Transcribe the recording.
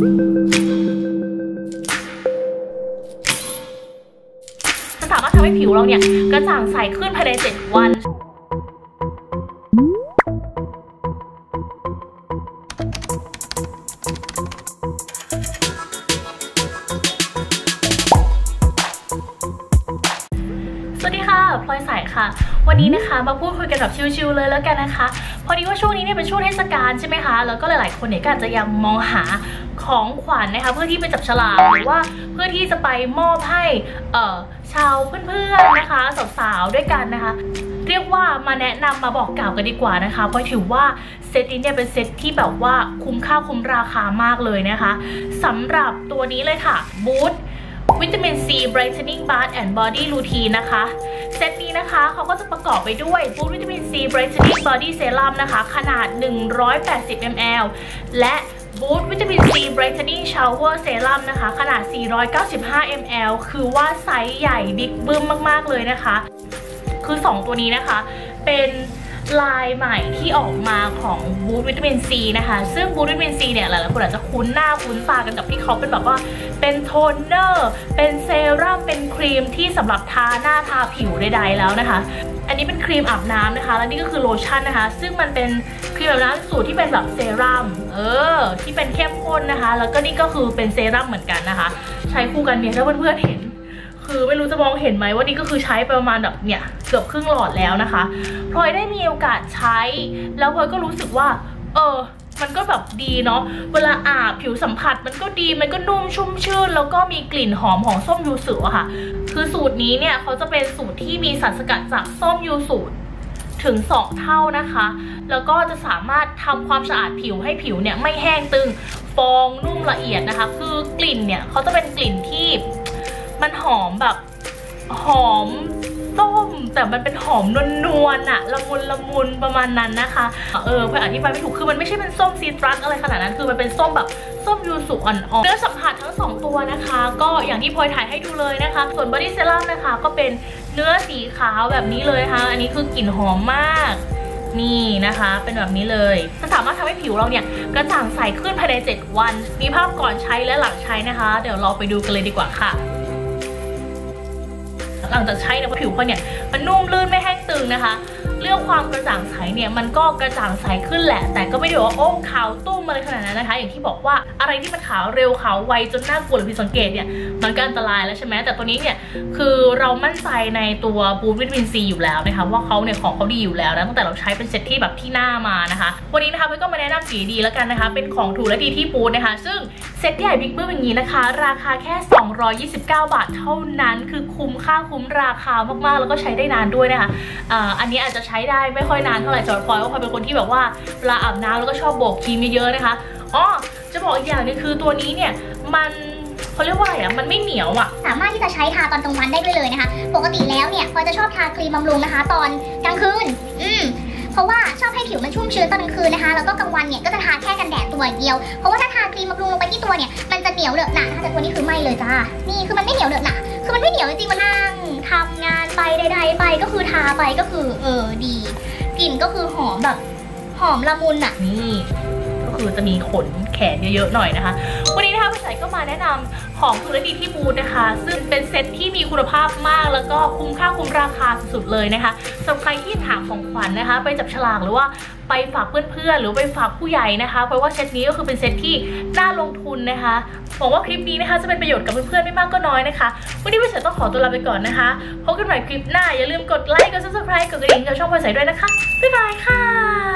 มันสามารถทำให้ผิวเราเนี่ยกระจ่างใสขึ้นภายใน 7 วัน พลอยใสค่ะ วันนี้นะคะมาพูดคุยกันแบบชิวๆเลยแล้วกันนะคะ พอดีว่าช่วงนี้เนี่ยเป็นช่วงเทศกาลใช่ไหมคะแล้วก็หลายๆคนเนี่ยก็อาจจะยังมองหาของขวัญนะคะ เพื่อที่ไปจับฉลากหรือว่าเพื่อที่จะไปมอบให้เอ่อชาวเพื่อนๆนะคะสาวๆด้วยกันนะคะ เรียกว่ามาแนะนำมาบอกกล่าวกันดีกว่านะคะ เพราะถือว่าเซตนี้เนี่ยเป็นเซตที่แบบว่าคุ้มค่าคุ้มราคามากเลยนะคะสำหรับตัวนี้เลยค่ะบูธ วิตามินซี brightening bath and body routine นะคะ เซตนี้นะคะเขาก็จะประกอบไปด้วยบูทวิตามินซี brightening body serum นะคะ ขนาด 180 ml และบูทวิตามินซี brightening shower serum นะคะ ขนาด 495 ml คือว่าไซส์ใหญ่บิ๊กบึ้มมาก ๆ เลยนะคะ คือ 2 ตัวนี้นะคะ เป็น ลายใหม่ที่ออกมาของ Boots วิตามินซีนะคะ ซึ่ง Boots วิตามินซีเนี่ยหลายๆคนอาจจะคุ้นหน้าคุ้นตากันกับที่เขาเป็นแบบว่าเป็นโทนเนอร์เป็นเซรั่มเป็นครีมที่สำหรับทาหน้าทาผิวใดๆแล้วนะคะ อันนี้เป็นครีมอาบน้ำนะคะ และนี่ก็คือโลชั่นนะคะ ซึ่งมันเป็นครีมอาบน้ำสูตรที่เป็นแบบเซรั่มเออที่เป็นเข้มข้นนะคะ แล้วก็นี่ก็คือเป็นเซรั่มเหมือนกันนะคะ ใช้คู่กันเนี่ยถ้าเพื่อนๆเห็น คือไม่รู้จะมองเห็นไหมว่านี่ก็คือใช้ไปประมาณแบบเนี่ยเกือบครึ่งหลอดแล้วนะคะพลอยได้มีโอกาสใช้ แล้วพลอยก็รู้สึกว่า เออ มันก็แบบดีเนาะเวลาอาบผิวสัมผัสมันก็ดีมันก็นุ่มชุ่มชื่น แล้วก็มีกลิ่นหอมของส้มยูสุอะค่ะ คือสูตรนี้เนี่ยเขาจะเป็นสูตรที่มีสารสกัดจากส้มยูสุถึง 2 เท่านะคะ แล้วก็จะสามารถทำความสะอาดผิวให้ผิวเนี่ยไม่แห้งตึง ฟองนุ่มละเอียดนะคะ คือกลิ่นเนี่ยเขาจะเป็นกลิ่นที่ มันหอมแบบหอมส้มแต่มันเป็นหอมนวลๆอะละมุนละมุนประมาณนั้นนะคะเออเพื่ออธิบายไม่ถูกคือมันไม่ใช่เป็นส้มซีตรัสอะไรขนาดนั้นคือมันเป็นส้มแบบส้มยูสุอ่อนๆเนื้อสัมผัสทั้งสองตัวนะคะ ก็อย่างที่พลอยถ่ายให้ดูเลยนะคะ ส่วนบอดี้เซรั่มนะคะ ก็เป็นเนื้อสีขาวแบบนี้เลยค่ะ อันนี้คือกลิ่นหอมมากนี่นะคะ เป็นแบบนี้เลยมันสามารถทำให้ผิวเราเนี่ยกระจ่างใสขึ้นภายใน 7 วัน มีภาพก่อนใช้และหลังใช้นะคะ เดี๋ยวเราไปดูกันเลยดีกว่าค่ะ หลังจากใช้เนี่ยผิวคนเนี่ยมันนุ่มลื่นไม่แห้งตึงนะคะ เรื่องความกระจ่างใสเนี่ยมันก็กระจ่างใสขึ้นแหละ แต่ก็ไม่ได้ว่าโอ้ขาวตุ้มอะไรขนาดนั้นนะคะ อย่างที่บอกว่าอะไรที่มันขาวเร็วขาวไวจนน่ากลัวหรือผิดสังเกตเนี่ยมันก็อันตรายแล้วใช่ไหมแต่ตัวนี้เนี่ยคือเรามั่นใจในตัวบูทวิตามินซีอยู่แล้วนะคะว่าเขาเนี่ยของเขาดีอยู่แล้วนะตั้งแต่เราใช้เป็นเซตที่แบบที่หน้ามานะคะ วันนี้นะคะเพื่อนก็มาแนะนำสีดีแล้วกันนะคะ เป็นของถูกและดีที่บูธนะคะ ซึ่งเซตใหญ่บิ๊กเบิ้มอย่างนี้นะคะ ราคาแค่ 229 บาทเท่านั้น คือคุ้มค่าคุ้มราคามากๆ แล้วก็ใช้ได้นานด้วยนะคะอ่าอันนี้อาจจะใช้ได้ไม่ค่อยนานเท่าไหร่สำหรับพลอยเพราะพลอยเป็นคนที่แบบว่าเวลาอาบน้ำแล้วก็ชอบโบกครีมเยอะๆนะคะอ๋อจะบอกอีกอย่างนึงคือตัวนี้เนี่ยมันเขาเรียกว่าอะไรอะ มันไม่เหนียวอะ สามารถที่จะใช้ทาตอนกลางวันได้ด้วยเลยนะคะ ปกติแล้วเนี่ยพลอยจะชอบทาครีมบำรุงนะคะ ตอนกลางคืน อืม เพราะว่าชอบให้ผิวมันชุ่มชื้นตอนกลางคืนนะคะ แล้วก็กลางวันเนี่ยก็จะทาแค่กันแดดตัวเดียว เพราะว่าถ้าทาครีมบำรุงลงไปที่ตัวเนี่ย มันจะเหนียวเหนอะหนะแต่ตัวนี้คือไม่เลยจ้า นี่คือมันไม่เหนียวเหนอะหนะคือมันไม่เหนียวจริงๆมันนั่งทำ ก็คือทาไปก็คือ เออดีกลิ่นก็คือหอมแบบหอมละมุนอะนี่ ก็คือจะมีขนแขนเยอะๆหน่อยนะคะวันนี้ นะคะพี่ใส่ก็มาแนะนำของธุรดีที่บูธนะคะ ซึ่งเป็นเซ็ตที่มีคุณภาพมาก แล้วก็คุ้มค่าคุ้มราคาสุดๆเลยนะคะสำหรับใครที่ถามของขวัญนะคะ ไปจับฉลากหรือว่าไปฝากเพื่อนๆหรือไปฝากผู้ใหญ่นะคะ เพราะว่าเซตนี้ก็คือเป็นเซตที่น่าลงทุนนะคะหวังว่าคลิปนี้นะคะ จะเป็นประโยชน์กับเพื่อนๆไม่มากก็น้อยนะคะวันนี้พี่ใส่ต้องขอตัวลาไปก่อนนะคะพบกันใหม่คลิปหน้าอย่าลืมกดไลค์กด subscribe กดกระดิ่งกับช่องพี่ใส่ด้วยนะคะบ๊ายบายค่ะ